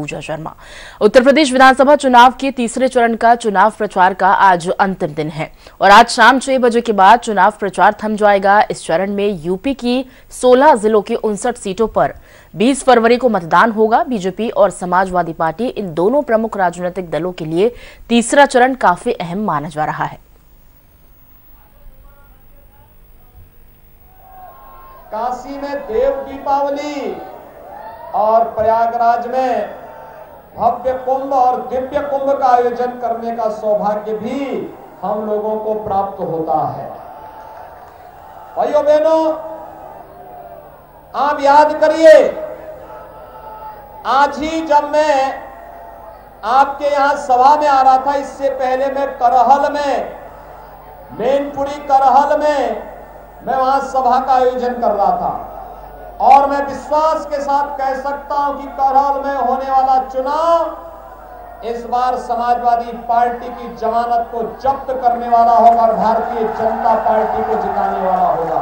पूजा शर्मा। उत्तर प्रदेश विधानसभा चुनाव के तीसरे चरण का चुनाव प्रचार का आज अंतिम दिन है और आज शाम छह बजे के बाद चुनाव प्रचार थम जाएगा। इस चरण में यूपी की 16 जिलों की उनसठ सीटों पर 20 फरवरी को मतदान होगा। बीजेपी और समाजवादी पार्टी इन दोनों प्रमुख राजनीतिक दलों के लिए तीसरा चरण काफ़ी अहम माना जा रहा है। काशी में देव दीपावली और प्रयागराज में भव्य कुंभ और दिव्य कुंभ का आयोजन करने का सौभाग्य भी हम लोगों को प्राप्त होता है। भाइयों बहनों, आप याद करिए, आज ही जब मैं आपके यहाँ सभा में आ रहा था, इससे पहले मैं करहल में, मेनपुरी करहल में मैं वहाँ सभा का आयोजन कर रहा था। और मैं विश्वास के साथ कह सकता हूँ कि करहल में होने वाला चुनाव इस बार समाजवादी पार्टी की जमानत को जब्त करने वाला होगा और भारतीय जनता पार्टी को जिताने वाला होगा।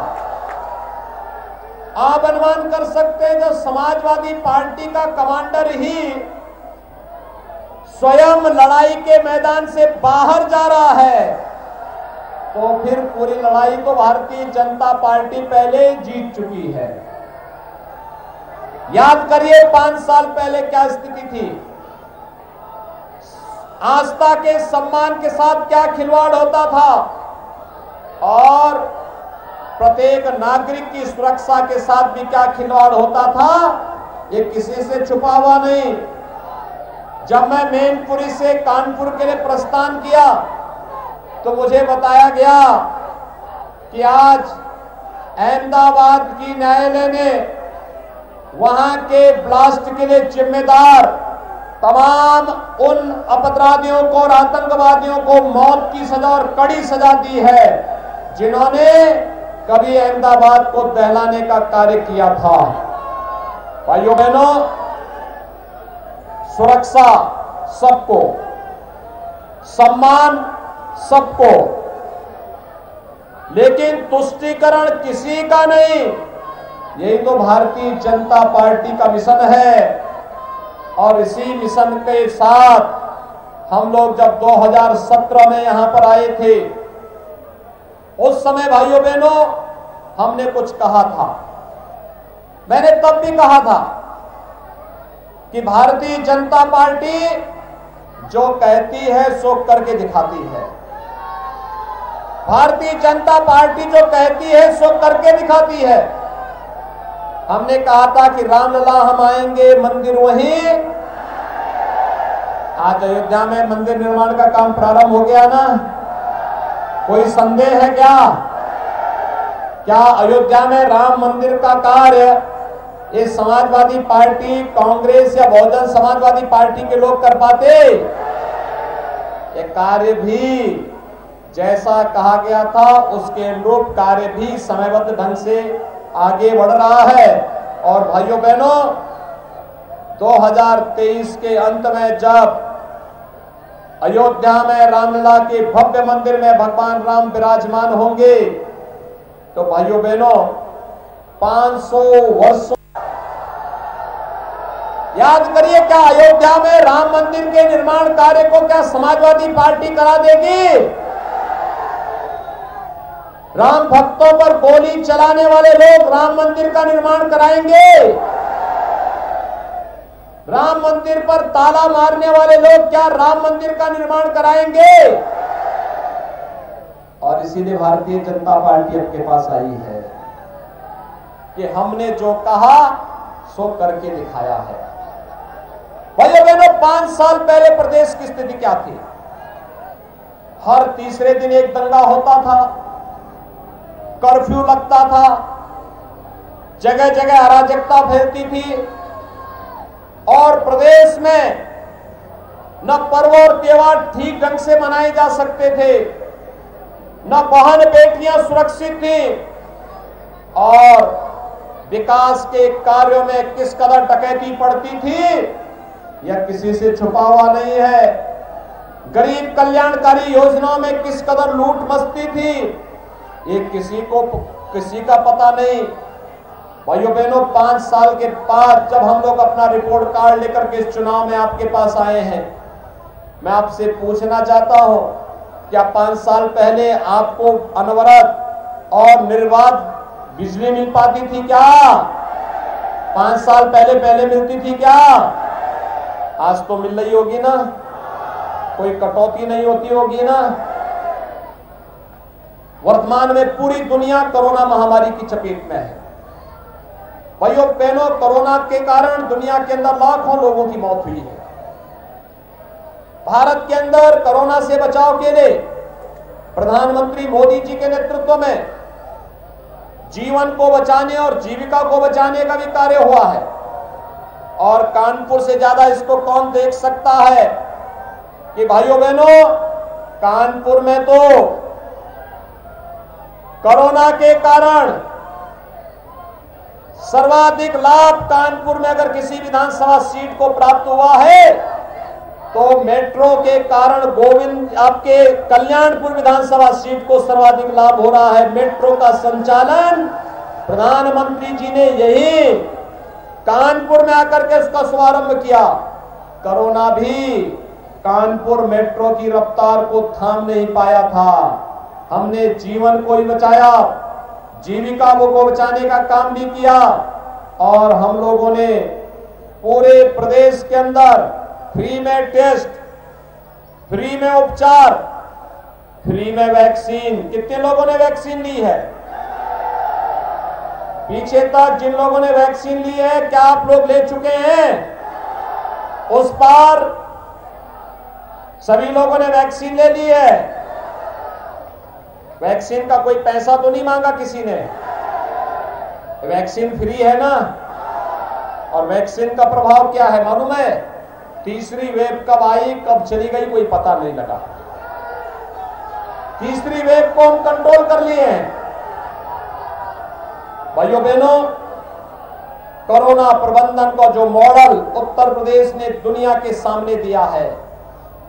आप अनुमान कर सकते हैं, जो समाजवादी पार्टी का कमांडर ही स्वयं लड़ाई के मैदान से बाहर जा रहा है तो फिर पूरी लड़ाई को भारतीय जनता पार्टी पहले जीत चुकी है। याद करिए, पाँच साल पहले क्या स्थिति थी? आस्था के सम्मान के साथ क्या खिलवाड़ होता था? और प्रत्येक नागरिक की सुरक्षा के साथ भी क्या खिलवाड़ होता था? ये किसी से छुपा हुआ नहीं। जब मैं मेनपुरी से कानपुर के लिए प्रस्थान किया तो मुझे बताया गया कि आज अहमदाबाद की न्यायालय ने वहाँ के ब्लास्ट के लिए जिम्मेदार तमाम उन अपराधियों को और आतंकवादियों को मौत की सजा और कड़ी सजा दी है, जिन्होंने कभी अहमदाबाद को दहलाने का कार्य किया था। भाइयों बहनों, सुरक्षा सबको, सम्मान सबको, लेकिन तुष्टिकरण किसी का नहीं यही तो भारतीय जनता पार्टी का मिशन है। और इसी मिशन के साथ हम लोग जब 2017 में यहाँ पर आए थे, उस समय भाइयों बहनों, हमने कुछ कहा था। मैंने तब भी कहा था कि भारतीय जनता पार्टी जो कहती है, सो करके दिखाती है। भारतीय जनता पार्टी जो कहती है, सो करके दिखाती है। हमने कहा था कि रामलला हम आएँगे, मंदिर वहीं। आज अयोध्या में मंदिर निर्माण का काम प्रारंभ हो गया ना। कोई संदेह है क्या? क्या अयोध्या में राम मंदिर का कार्य ये समाजवादी पार्टी, कांग्रेस या बहुजन समाजवादी पार्टी के लोग कर पाते? ये कार्य भी जैसा कहा गया था, उसके अनुरूप कार्य भी समयबद्ध ढंग से आगे बढ़ रहा है। और भाइयों बहनों 2023 के अंत में जब अयोध्या में रामलला के भव्य मंदिर में भगवान राम विराजमान होंगे तो भाइयों बहनों 500 वर्षों याद करिए क्या अयोध्या में राम मंदिर के निर्माण कार्य को क्या समाजवादी पार्टी करा देगी? राम भक्तों पर गोली चलाने वाले लोग राम मंदिर का निर्माण कराएँगे। राम मंदिर पर ताला मारने वाले लोग क्या राम मंदिर का निर्माण कराएँगे? और इसीलिए भारतीय जनता पार्टी आपके पास आई है कि हमने जो कहा, सो करके दिखाया है। भाइयों बहनों, पाँच साल पहले प्रदेश की स्थिति क्या थी? हर तीसरे दिन एक दंगा होता था। कर्फ्यू लगता था। जगह जगह अराजकता फैलती थी। और प्रदेश में न पर्व और त्योहार ठीक ढंग से मनाए जा सकते थे। न बहन बेटियाँ सुरक्षित थी। और विकास के कार्यों में किस कदर डकैती पड़ती थी, यह किसी से छुपा हुआ नहीं है। गरीब कल्याणकारी योजनाओं में किस कदर लूट मस्ती थी ये किसी को किसी का पता नहीं। भाइयों बहनों, पाँच साल के बाद जब हम लोग अपना रिपोर्ट कार्ड लेकर के इस चुनाव में आपके पास आए हैं, मैं आपसे पूछना चाहता हूँ, क्या पाँच साल पहले आपको अनवरत और निर्वाध बिजली मिल पाती थी क्या? पाँच साल पहले पहले मिलती थी क्या? आज तो मिल रही होगी ना। कोई कटौती नहीं होती होगी ना। वर्तमान में पूरी दुनिया कोरोना महामारी की चपेट में है। भाइयों, बहनों, कोरोना के कारण दुनिया के अंदर लाखों लोगों की मौत हुई है। भारत के अंदर कोरोना से बचाव के लिए प्रधानमंत्री मोदी जी के नेतृत्व में जीवन को बचाने और जीविका को बचाने का भी कार्य हुआ है। और कानपुर से ज़्यादा इसको कौन देख सकता है? कि भाइयों, बहनों, कानपुर में तो कोरोना के कारण सर्वाधिक लाभ कानपुर में अगर किसी विधानसभा सीट को प्राप्त हुआ है तो मेट्रो के कारण गोविंद, आपके कल्याणपुर विधानसभा सीट को सर्वाधिक लाभ हो रहा है। मेट्रो का संचालन, प्रधानमंत्री जी ने यही कानपुर में आकर के इसका शुभारंभ किया। कोरोना भी कानपुर मेट्रो की रफ्तार को थाम नहीं पाया था। हमने जीवन को ही बचाया, जीविका को बचाने का काम भी किया, और हम लोगों ने पूरे प्रदेश के अंदर फ्री में टेस्ट, फ्री में उपचार, फ्री में वैक्सीन, कितने लोगों ने वैक्सीन ली है? पीछे तक जिन लोगों ने वैक्सीन ली है, क्या आप लोग ले चुके हैं? उस पार सभी लोगों ने वैक्सीन ले ली है। वैक्सीन का कोई पैसा तो नहीं मांगा किसी ने? वैक्सीन फ्री है ना? और वैक्सीन का प्रभाव क्या है मालूम है? तीसरी वेब कब आई, कब चली गई कोई पता नहीं लगा। तीसरी वेब को हम कंट्रोल कर लिए हैं। भाइयों बहनों, कोरोना प्रबंधन का जो मॉडल उत्तर प्रदेश ने दुनिया के सामने दिया है,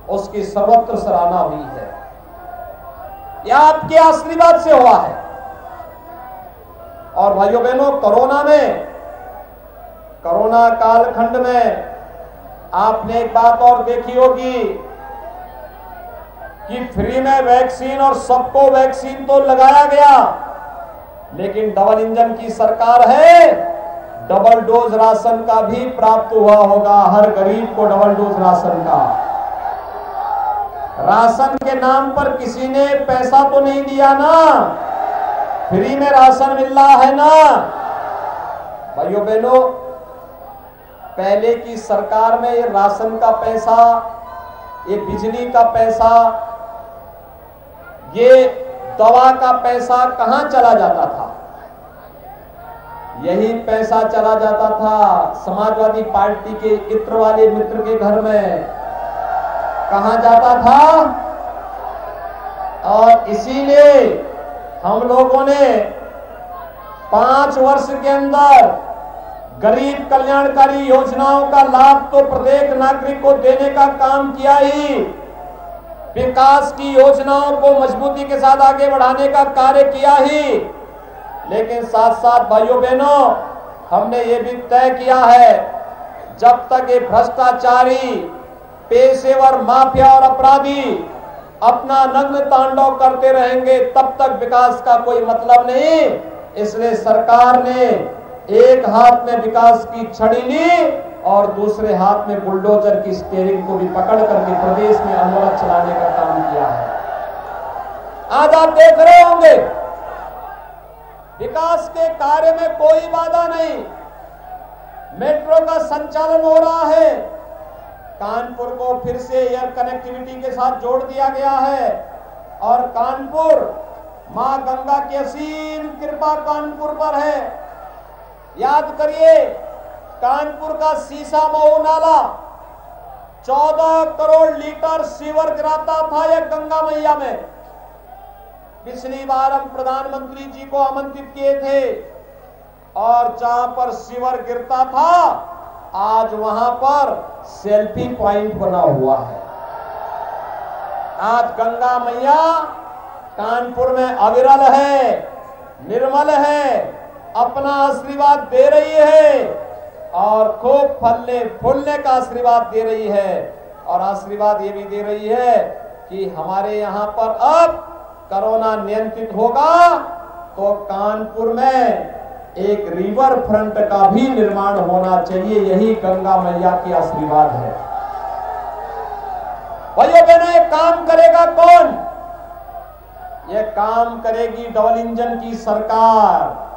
उसकी सर्वत्र सराहना हुई है। यह आपके आशीर्वाद से हुआ है। और भाइयों बहनों कोरोना में, कोरोना कालखंड में आपने एक बात और देखी होगी कि फ्री में वैक्सीन और सबको वैक्सीन तो लगाया गया, लेकिन डबल इंजन की सरकार है, डबल डोज राशन का भी प्राप्त हुआ होगा, हर गरीब को डबल डोज राशन का। राशन के नाम पर किसी ने पैसा तो नहीं दिया ना? फ्री में राशन मिल रहा है ना? भाइयों बहनों, पहले की सरकार में ये राशन का पैसा, ये बिजली का पैसा, ये दवा का पैसा कहाँ चला जाता था? यही पैसा चला जाता था समाजवादी पार्टी के इत्र वाले मित्र के घर में। कहा जाता था? और इसीलिए हम लोगों ने पाँच वर्ष के अंदर गरीब कल्याणकारी योजनाओं का लाभ तो प्रत्येक नागरिक को देने का काम किया ही। विकास की योजनाओं को मजबूती के साथ आगे बढ़ाने का कार्य किया ही। लेकिन साथ साथ भाइयों बहनों हमने ये भी तय किया है, जब तक ये भ्रष्टाचारी पेशेवर माफिया और अपराधी अपना नग्न तांडव करते रहेंगे, तब तक विकास का कोई मतलब नहीं। इसलिए सरकार ने एक हाथ में विकास की छड़ी ली और दूसरे हाथ में बुलडोजर की स्टेयरिंग को भी पकड़ करके प्रदेश में अनवरत चलाने का काम किया है। आज आप देख रहे होंगे, विकास के कार्य में कोई बाधा नहीं। मेट्रो का संचालन हो रहा है। कानपुर को फिर से एयर कनेक्टिविटी के साथ जोड़ दिया गया है। और कानपुर, माँ गंगा की असीम कृपा कानपुर पर है। याद करिए, कानपुर का सीसा मऊ नाला 14 करोड़ लीटर सीवर गिराता था यह गंगा मैया में। पिछली बार हम प्रधानमंत्री जी को आमंत्रित किए थे और जहाँ पर सीवर गिरता था आज वहाँ पर सेल्फी पॉइंट बना हुआ है। आज गंगा मैया कानपुर में अविरल है, निर्मल है, अपना आशीर्वाद दे रही है और खूब फलने, फूलने का आशीर्वाद दे रही है। और आशीर्वाद ये भी दे रही है कि हमारे यहाँ पर अब कोरोना नियंत्रित होगा तो कानपुर में एक रिवर फ्रंट का भी निर्माण होना चाहिए, यही गंगा मैया की आशीर्वाद है। भाइयों बहनों काम करेगा कौन? ये काम करेगी डबल इंजन की सरकार।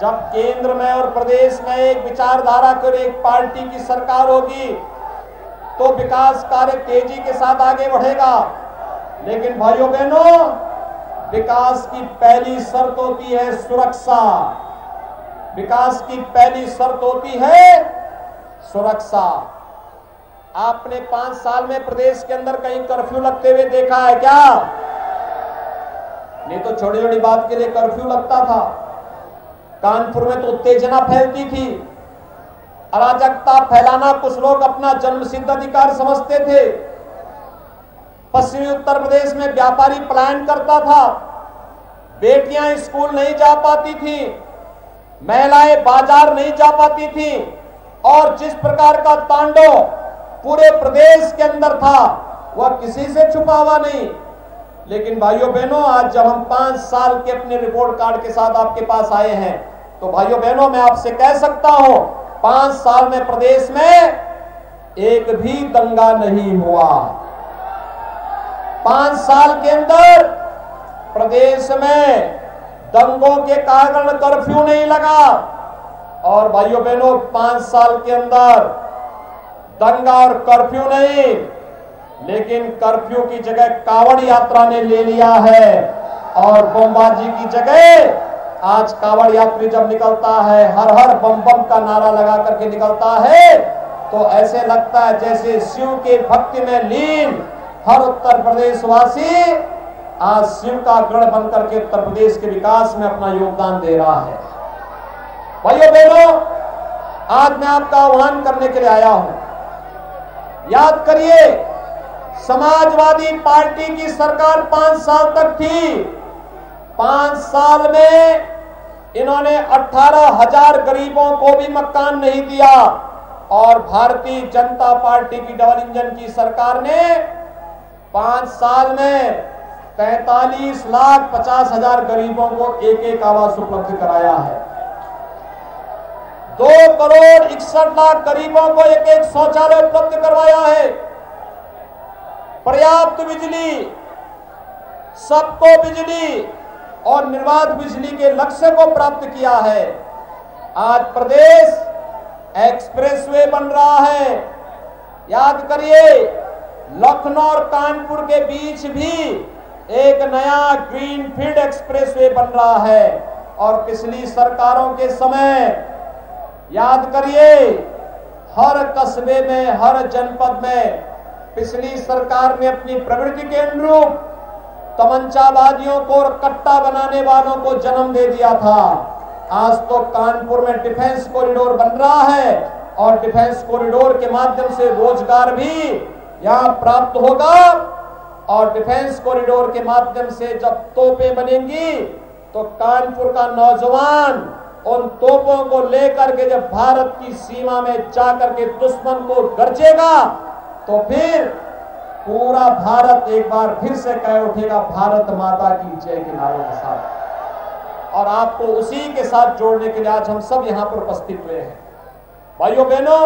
जब केंद्र में और प्रदेश में एक विचारधारा कर एक पार्टी की सरकार होगी तो विकास कार्य तेज़ी के साथ आगे बढ़ेगा। लेकिन भाइयों बहनों विकास की पहली शर्त होती है सुरक्षा। विकास की पहली शर्त होती है सुरक्षा। आपने पाँच साल में प्रदेश के अंदर कहीं कर्फ्यू लगते हुए देखा है क्या? नहीं तो छोटी छोटी बात के लिए कर्फ्यू लगता था। कानपुर में तो उत्तेजना फैलती थी। अराजकता फैलाना कुछ लोग अपना जन्म सिद्ध अधिकार समझते थे। पश्चिमी उत्तर प्रदेश में व्यापारी पलायन करता था। बेटियाँ स्कूल नहीं जा पाती थी। महिलाएँ बाज़ार नहीं जा पाती थी। और जिस प्रकार का तांडव पूरे प्रदेश के अंदर था, वह किसी से छुपा हुआ नहीं। लेकिन भाइयों बहनों, आज जब हम पाँच साल के अपने रिपोर्ट कार्ड के साथ आपके पास आए हैं तो भाइयों बहनों, मैं आपसे कह सकता हूँ, पाँच साल में प्रदेश में एक भी दंगा नहीं हुआ। पाँच साल के अंदर प्रदेश में दंगों के कारण कर्फ्यू नहीं लगा। और भाइयों बहनों, पाँच साल के अंदर दंगा और कर्फ्यू नहीं, लेकिन कर्फ्यू की जगह कावड़ यात्रा ने ले लिया है। और बमबाजी की जगह आज कावड़ यात्री जब निकलता है, हर हर बम बम का नारा लगा करके निकलता है तो ऐसे लगता है जैसे शिव के भक्ति में लीन हर उत्तर प्रदेश वासी आज शिव का गढ़ बनकर के उत्तर प्रदेश के विकास में अपना योगदान दे रहा है। भाइयों, बहनों, आज मैं आपका आह्वान करने के लिए आया हूँ। याद करिए, समाजवादी पार्टी की सरकार पाँच साल तक थी। पाँच साल में इन्होंने अठारह हज़ार गरीबों को भी मकान नहीं दिया और भारतीय जनता पार्टी की डबल इंजन की सरकार ने पाँच साल में तैतालीस लाख पचास हज़ार गरीबों को एक एक आवास उपलब्ध कराया है। दो करोड़ इकसठ लाख गरीबों को एक एक शौचालय उपलब्ध करवाया है। पर्याप्त बिजली, सबको बिजली और निर्बाध बिजली के लक्ष्य को प्राप्त किया है। आज प्रदेश एक्सप्रेसवे बन रहा है। याद करिए लखनऊ और कानपुर के बीच भी एक नया ग्रीन फ़ील्ड एक्सप्रेसवे बन रहा है। और पिछली सरकारों के समय, याद करिए, हर कस्बे में, हर जनपद में पिछली सरकार ने अपनी प्रवृत्ति के अनुरूप तमंचाबादियों को और कट्टा बनाने वालों को जन्म दे दिया था। आज तो कानपुर में डिफेंस कॉरिडोर बन रहा है और डिफेंस कॉरिडोर के माध्यम से रोज़गार भी यहाँ प्राप्त होगा और डिफेंस कॉरिडोर के माध्यम से जब तोपें बनेंगी तो कानपुर का नौजवान उन तोपों को लेकर के जब भारत की सीमा में जाकर के दुश्मन को गरजेगा तो फिर पूरा भारत एक बार फिर से कह उठेगा, भारत माता की जय के नारों के साथ। और आपको उसी के साथ जोड़ने के लिए आज हम सब यहाँ पर उपस्थित हुए हैं। भाइयों, बहनों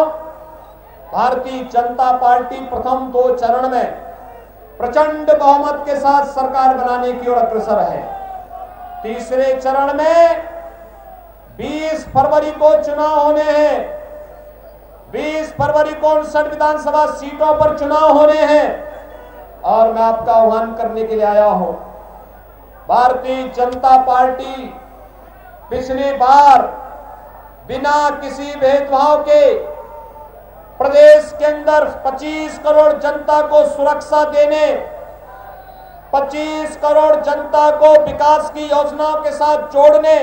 भारतीय जनता पार्टी प्रथम दो चरण में प्रचंड बहुमत के साथ सरकार बनाने की ओर अग्रसर है। तीसरे चरण में 20 फरवरी को चुनाव होने हैं। 20 फरवरी को उनसठ विधानसभा सीटों पर चुनाव होने हैं। और मैं आपका आह्वान करने के लिए आया हूँ। भारतीय जनता पार्टी पिछली बार बिना किसी भेदभाव के प्रदेश के अंदर 25 करोड़ जनता को सुरक्षा देने 25 करोड़ जनता को विकास की योजनाओं के साथ जोड़ने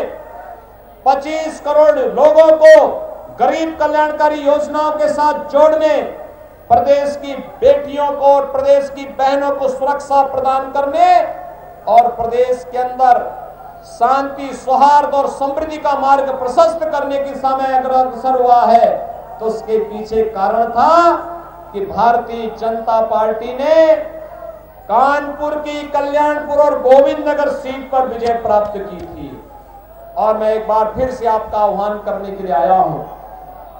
25 करोड़ लोगों को गरीब कल्याणकारी योजनाओं के साथ जोड़ने, प्रदेश की बेटियों को और प्रदेश की बहनों को सुरक्षा प्रदान करने और प्रदेश के अंदर शांति, सौहार्द और समृद्धि का मार्ग प्रशस्त करने की समय अगर अग्रसर हुआ है। तो उसके पीछे कारण था कि भारतीय जनता पार्टी ने कानपुर की कल्याणपुर और गोविंद नगर सीट पर विजय प्राप्त की थी। और मैं एक बार फिर से आपका आह्वान करने के लिए आया हूँ।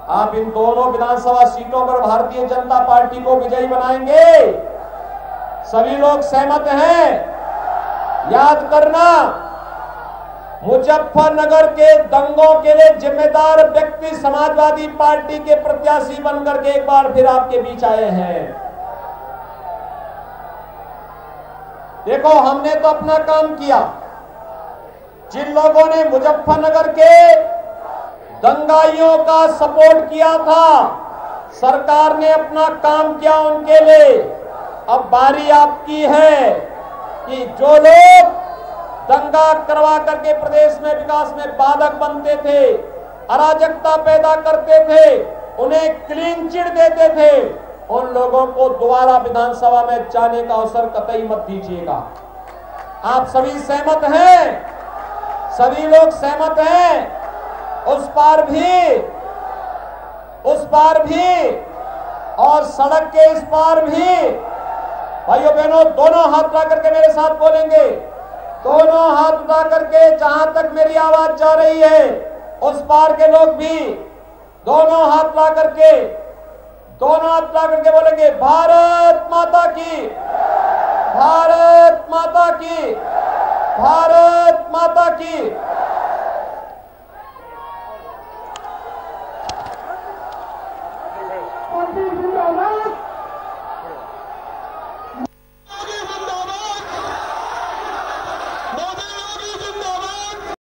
आप इन दोनों विधानसभा सीटों पर भारतीय जनता पार्टी को विजयी बनाएँगे। सभी लोग सहमत हैं? याद करना मुजफ्फरनगर के दंगों के लिए जिम्मेदार व्यक्ति समाजवादी पार्टी के प्रत्याशी बनकर के एक बार फिर आपके बीच आए हैं। देखो, हमने तो अपना काम किया। जिन लोगों ने मुजफ्फरनगर के दंगाइयों का सपोर्ट किया था, सरकार ने अपना काम किया उनके लिए। अब बारी आपकी है कि जो लोग दंगा करवा करके प्रदेश में विकास में बाधक बनते थे, अराजकता पैदा करते थे, उन्हें क्लीन चिट देते थे, उन लोगों को दोबारा विधानसभा में जाने का अवसर कतई मत दीजिएगा। आप सभी सहमत हैं? सभी लोग सहमत हैं? उस पार भी, उस पार भी, और सड़क के इस पार भी। भाइयों बहनों, दोनों हाथ ला करके मेरे साथ बोलेंगे। दोनों हाथ उठा करके जहाँ तक मेरी आवाज़ जा रही है, उस पार के लोग भी दोनों हाथ ला करके दोनों हाथ ला करके बोलेंगे, भारत माता की, भारत माता की, भारत माता की।